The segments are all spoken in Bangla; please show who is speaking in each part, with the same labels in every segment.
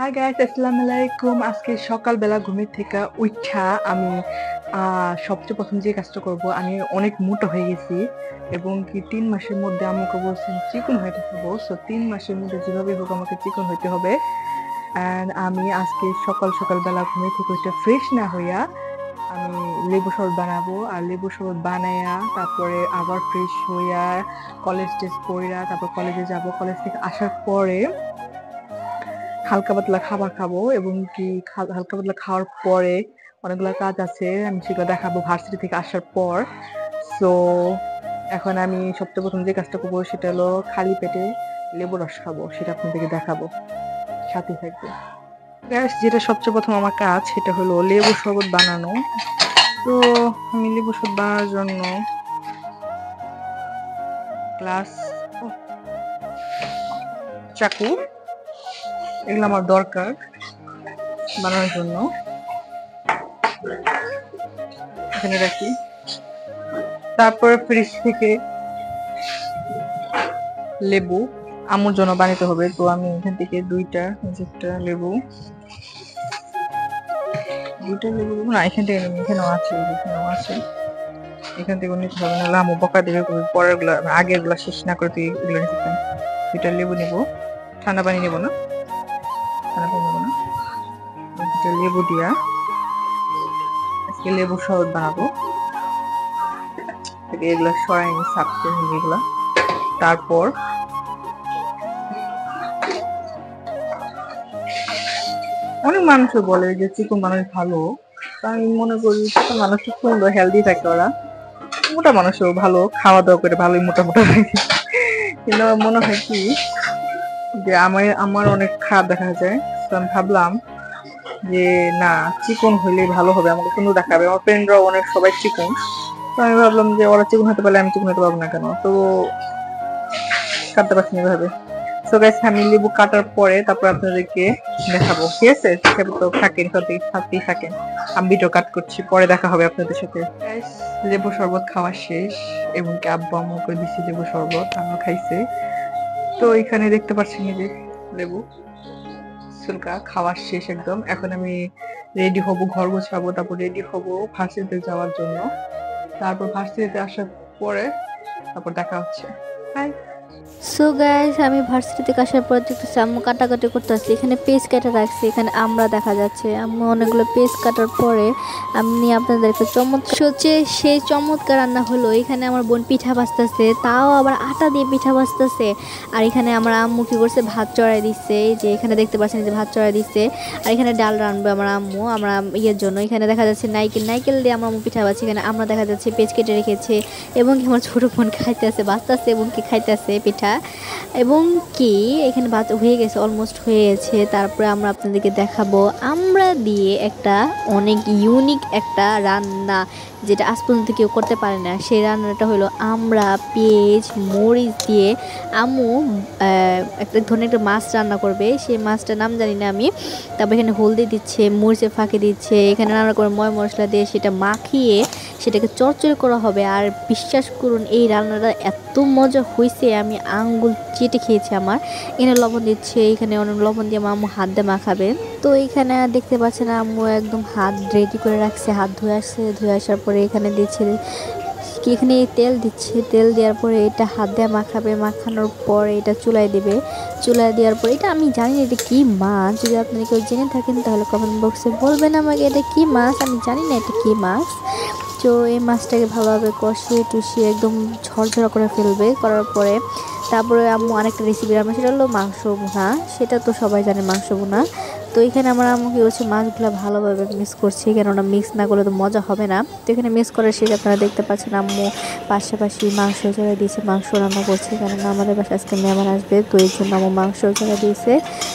Speaker 1: হাই গাইস আসসালামু আলাইকুম আজকে সকালবেলা ঘুমের থেকে উঠা আমি সবচেয়ে প্রথম যে কাজটা করব, আমি অনেক মোটা হয়ে গেছি এবং কি তিন মাসের মধ্যে আমাকে বলছেন চিকন হইতে হব সো তিন মাসের মধ্যে যেভাবে হোক আমাকে চিকন হইতে হবে। অ্যান্ড আমি আজকে সকাল সকালবেলা ঘুমে থেকে উঠে ফ্রেশ না হইয়া আমি লেবু শরবত বানাবো। আর লেবু শরবত বানাইয়া তারপরে আবার ফ্রেশ হইয়া কলেজ টেস্ট কইরা তারপর কলেজে যাব। কলেজ থেকে আসার পরে হালকা পাতলা খাবার খাব এবং কি হালকা পাতলা খাওয়ার পরে অনেকগুলো কাজ আছে আমি সেগুলো দেখাবো ভার্সিটি থেকে আসার পর। সো এখন আমি সবচেয়ে প্রথম যে কাজটা করব সেটা হলো খালি পেটে লেবু রস খাব সেটা আপনাদেরকে দেখাবো। সাথে থাকবে। Guys, যেটা সবচেয়ে প্রথম আমার কাজ সেটা হলো লেবু শরবত বানানো। তো আমি লেবু শরবত বানানোর জন্য গ্লাস চাকু এগুলো আমার দরকার বানানোর জন্য। এখানে রাখি। তারপরে ফ্রিজ থেকে লেবু, আমুর জন্য বানাতে হবে। তো আমি এখান থেকে দুইটা একটা লেবু। দুইটা লেবু না, এখান থেকে এখানেও আছে এখানেও আছে। এখান থেকে নিতে হবে। নাহলে আমু বকা দেবে পরেরগুলা আগেরগুলা শেষ না করে তুই এগুলো নিতে দুইটা লেবু নেব। ঠান্ডা পানি নেব না? পানি নেব না। দুটো লেবু দিয়া। আজকে লেবু বানাবো। এগুলো সরাই নি এগুলো। তারপর অনেক মানুষ বলে যে চিকন মানুষ ভালো। আমি মনে করি চিকন মানুষ সুন্দর হেলদি থাকে ওরা। মোটা মানুষও ভালো খাওয়া দাওয়া করে ভালোই মোটা মোটা থাকে। কিন্তু আমার মনে হয় কি যে আমার আমার অনেক খারাপ দেখা যায়। তো আমি ভাবলাম যে, না, চিকন হইলে ভালো হবে, আমাকে সুন্দর দেখাবে। আমার ফ্রেন্ডরাও অনেক, সবাই চিকন। তো আমি ভাবলাম যে, ওরা চিকন হতে পারলে আমি চিকন হতে পারব না কেন? তো কাটতে পারছি না এভাবে। তো গাইস আমি লেবু কাটার পরে তারপর আপনাদেরকে দেখাবো। ঠিক আছে? সেভাবে তো থাকেন সাথে সাথেই থাকেন আমি ভিডিও কাট করছি, পরে দেখা হবে আপনাদের সাথে। লেবু শরবত খাওয়া শেষ, এবং কি আব্বু আম্মু করে দিছি লেবু শরবত আমিও খাইছে। তো এখানে দেখতে পাচ্ছি নিজে লেবু। সুলকা খাওয়া শেষ একদম। এখন আমি রেডি হব, ঘর গোছাবো, তারপর রেডি হব ভার্সিটিতে যাওয়ার জন্য। তারপর ভার্সিটিতে আসার পরে তারপর দেখা হচ্ছে। বাই
Speaker 2: সো গাইস আমি ভার্সিটি থেকে আসার পর দেখতেছি আম্মু কাটাকাটি করতেছি। এখানে পেজ কাটা রাখছি, এখানে আমরা দেখা যাচ্ছে। আম্মু অনেকগুলো পেজ কাটার পরে আমি আপনাদেরকে চমৎকার হচ্ছে, সেই চমৎকার রান্না হলো, এখানে আমার বোন পিঠা ভাজতেছে, তাও আবার আটা দিয়ে পিঠা বাঁচতেছে আর এখানে আমার আম্মু কি করছে, ভাত চড়াই দিচ্ছে যে এখানে দেখতে পাচ্ছেন যে ভাত চড়াই দিচ্ছে। আর এখানে ডাল রানবে আমার আম্মু, আমরা ইয়ের জন্য। এখানে দেখা যাচ্ছে নাইকেল নাইকেল দিয়ে আমার আম্মু পিঠা ভাজছে, এখানে আমরা দেখা যাচ্ছে পেজ কেটে রেখেছে। এবং কি আমার ছোট বোন খাইতেছে, বাঁচতেছে এবং কি খাইতেছে। পিঠা। এবং কি এখানে ভাত হয়ে গেছে অলমোস্ট হয়ে গেছে। তারপরে আমরা আপনাদেরকে দেখাবো আমরা দিয়ে একটা অনেক ইউনিক একটা রান্না যেটা আজ পর্যন্ত কেউ করতে পারে না। সেই রান্নাটা হলো আমরা পেঁয়াজ মরিচ দিয়ে আহ, একটা ধরনের একটা মাছ রান্না করবে। সেই মাছটার নাম জানি না আমি। তারপর এখানে হলদি দিচ্ছে মরিচের ফাঁকে দিচ্ছে এখানে নানা করে ময় মশলা দিয়ে সেটা মাখিয়ে সেটাকে চরচরে করা হবে। আর বিশ্বাস করুন এই রান্নাটা এত মজা হয়েছে আমি আঙ্গুল চেটে খেয়েছি আমার। এখানে লবণ দিচ্ছে, এখানে অনেক লবণ দিয়ে আমার আম্মু হাত দিয়ে মাখাবে। তো এখানে দেখতে পাচ্ছেন আম্মু একদম হাত রেডি করে রাখছে, হাত ধুয়ে আসছে। ধুয়ে আসার পরে এখানে দিচ্ছে, কি এখানে তেল দিচ্ছে? তেল দেওয়ার পরে এটা হাত দিয়ে মাখাবে। মাখানোর পরে এটা চুলায় দেবে। চুলায় দেওয়ার পরে, এটা আমি জানি না, এটা কী মাছ? যদি আপনি কেউ জেনে থাকেন তাহলে কমেন্ট বক্সে বলবেন আমাকে, এটা কী মাছ? আমি জানি না এটা কী মাছ। তো এই মাছটাকে ভালোভাবে কষিয়ে টুষিয়ে একদম ঝরঝরা করে ফেলবে, করার পরে তারপরে আম্মু আরেকটা রেসিপি রান্না, সেটা হলো মাংস বোনা সেটা তো সবাই জানে মাংস বোনা তো এখানে আমার আম্মু কি হচ্ছে মাছগুলো ভালোভাবে মিক্স করছে, কেননা মিক্স না করলে তো মজা হবে না। তো এখানে মিক্স করার শেষে আপনারা দেখতে পাচ্ছেন আম্মু পাশাপাশি মাংস চড়া দিয়েছে, মাংস রান্না করছে, কেননা আমাদের বাসায় আজকে মেহমান আসবে, তো এই জন্য আম্মু মাংস চড়া দিয়েছে।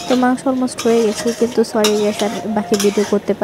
Speaker 2: তো মাংস অলমোস্ট হয়ে গেছে, কিন্তু সরি গেছে বাকি ভিডিও করতে পারি